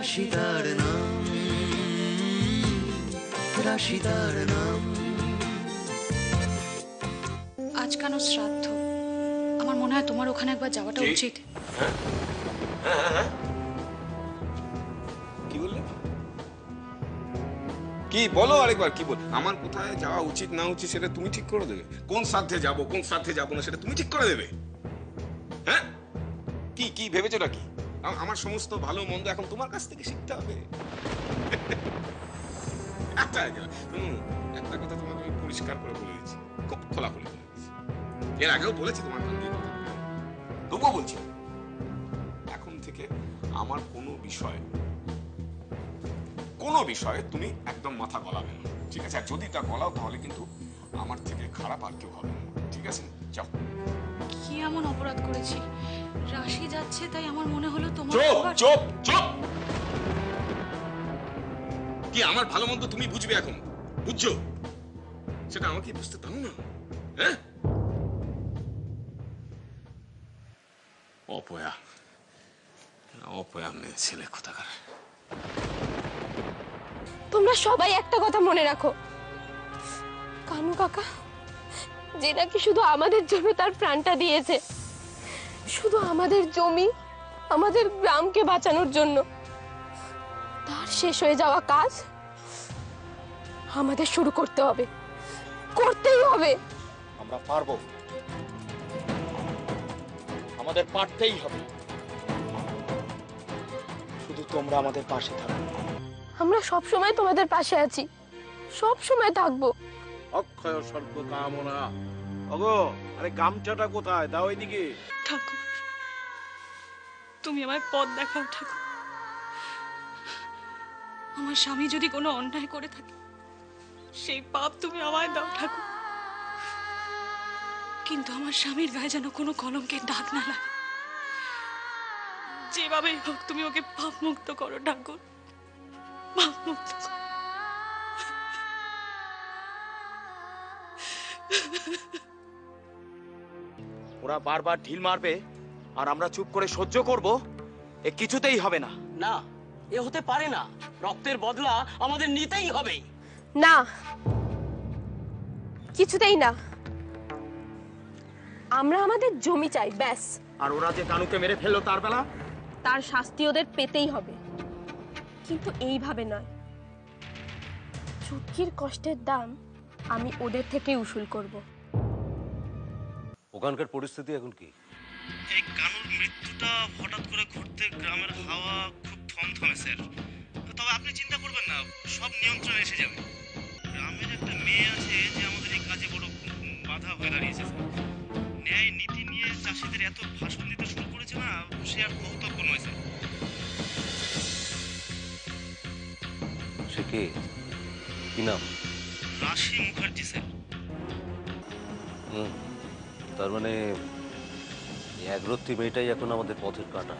রাশিদার নাম রাশিদার নাম। আজ কেন শ্রাদ্ধ? আমার মনে হয় তোমার ওখানে একবার যাওয়াটা কি? উচিত। কি বললে? কি? বলো আরেকবার কি বল? আমার কোথায় যাওয়া উচিত না উচিত সেটা তুমি ঠিক করে দেবে। কোন সাধ্যে যাব কোন সাধ্যে যাব না সেটা তুমি ঠিক করে দেবে। হ্যাঁ? কি কি ভেবেছোটা কি আ- আমার সমস্ত ভালো মন্দ এখন তোমার কাছ থেকে শিখতে হবে। একটা একটা কথা তোমাকে আমি পরিষ্কার করে বলে দিচ্ছি। খুব খোলাখুলি বলে দিচ্ছি। এর আগেও বলেছি তোমার কান দিয়ে কথা তবুও বলছি, এখন থেকে আমার কোনো বিষয়, কোনো বিষয়ে তুমি একদম মাথা গলাবে না। ঠিক আছে? আর যদি তা গলাও, তাহলে কিন্তু আমার থেকে খারাপ আর কেউ হবে না। ঠিক আছে? যাও। কি এমন অপরাধ করেছি? রাশি যাচ্ছে তাই আমার মনে হলো তোমার চুপ চুপ চুপ! কি আমার ভালো মন্দ তুমি বুঝবে এখন? বুঝছ? সেটা আমাকে বুঝতে দাও না। হ্যাঁ? অপয়া। অপয়া মেয়ে ছেলে কোথাকার? তোমরা সবাই একটা কথা মনে রাখো। কানু কাকা যে নাকি শুধু আমাদের জন্য তার প্রাণটা দিয়েছে। শুধু আমাদের জমি আমাদের গ্রামকে বাঁচানোর জন্য। তার শেষ হয়ে যাওয়া কাজ আমাদের শুরু করতে হবে। করতেই হবে। আমরা পারব। আমাদের পারতেই হবে। শুধু তোমরা আমাদের পাশে থাকো। আমরা সব সময় তোমাদের পাশে আছি। সব সময় থাকব। অক্ষয় স্বর্গ কামনা ওগো আরে গামছাটা কোথায়? দাও এদিকে। ঠাকুর তুমি আমায় পথ দেখাও, ঠাকুর। আমার স্বামী যদি কোনো অন্যায় করে থাকে, সেই পাপ তুমি আমায় দাও, ঠাকুর। কিন্তু আমার স্বামীর গায়ে যেন কোনো কলঙ্কের দাগ না লাগে। যেভাবেই হোক, তুমি ওকে পাপ মুক্ত করো, ঠাকুর। পাপ মুক্ত ওরা বারবার ঢিল মারবে আর আমরা চুপ করে সহ্য করব এ কিছুতেই হবে না। না এ হতে পারে না। রক্তের বদলা আমাদের নিতেই হবে। না কিছুতেই না। আমরা আমাদের জমি চাই ব্যাস। আর ওরা যে কানুকে মেরে ফেলল তার বেলা? তার শাস্তি ওদের পেতেই হবে। কিন্তু এইভাবে নয়। চুটকির কষ্টের দাম আমি ওদের থেকে উসুল করব। ওখানকার পরিস্থিতি এখন কি? এই কানুর মৃত্যুটা হঠাৎ করে ঘটতে গ্রামের হাওয়া খুব থমথমে স্যার। তবে আপনি চিন্তা করবেন না সব নিয়ন্ত্রণে এসে যাবে। গ্রামের একটা মেয়ে আছে যে আমাদের এই কাজে বড় বাধা হয়ে দাঁড়িয়েছে স্যার। ন্যায় নীতি নিয়ে চাষিদের এত ভাষণ দিতে শুরু করেছে না সে আর কৌতব্য নয় স্যার। সে কে? কি নাম? রাশি মুখার্জি স্যার। হুম তার মানে এই একরত্তি মেয়েটাই এখন আমাদের পথের কাঁটা।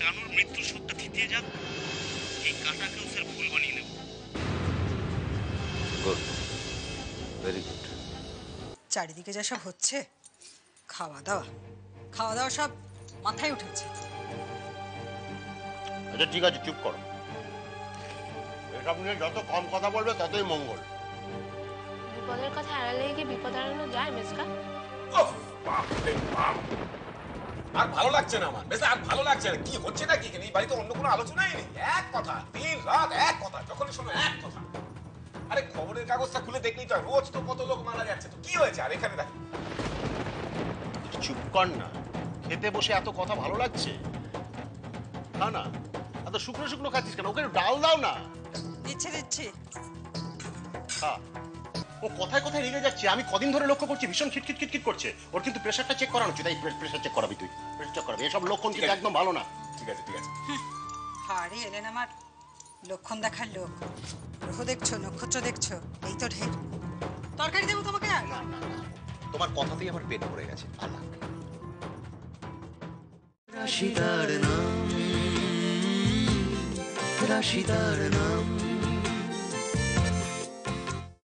কানুর মৃত্যুর শোকটা থিতিয়ে যাক এই কাটাকেও স্যার ভুল বানিয়ে নেব গুড ভেরি গুড চারিদিকে যা সব হচ্ছে খাওয়া দাওয়া খাওয়া দাওয়া সব মাথায় উঠেছে। আচ্ছা ঠিক আছে চুপ করো। এসব নিয়ে যত কম কথা বলবে ততই মঙ্গল। বিপদের কথা এড়ালে কি বিপদ এড়ানো যায় মেসকা উফ, বাপ রে বাপ। আর ভালো লাগছে না আমার। বেশ আর ভালো লাগছে না। কি হচ্ছে না কি এখানে? এই বাড়িতে অন্য কোনো আলোচনাই নেই। এক কথা দিন রাত এক কথা যখনই শোনো এক কথা। আরে খবরের কাগজটা খুলে দেখলি তো রোজ তো কত লোক মারা যাচ্ছে। তো কি হয়েছে? আর এখানে দেখ। চুপ কর না। খেতে বসে এত কথা ভালো লাগছে? না না। এত শুকনো শুকনো খাচ্ছিস কেন? ওকে একটু ডাল দাও না। দিচ্ছি দিচ্ছি। খা। ও কথায় কথায় রেগে যাচ্ছে। আমি কদিন ধরে লক্ষ্য করছি ভীষণ খিটখিট খিটখিট করছে। ওর কিন্তু প্রেশারটা চেক করানো উচিত তাই প্রেশার চেক করাবি তুই। প্রেশার চেক করাবি। এসব লক্ষণ কিন্তু একদম ভালো না। ঠিক আছে ঠিক আছে। আরে এলেন আমার। লক্ষণ দেখার লোক। গ্রহ দেখছ নক্ষত্র দেখছ? এই তো ঢের। তরকারি দেবো তোমাকে? আর না না। তোমার কথাতেই আমার পেট ভরে গেছে। ভালো রাশিদার নাম। রাশিদার নাম।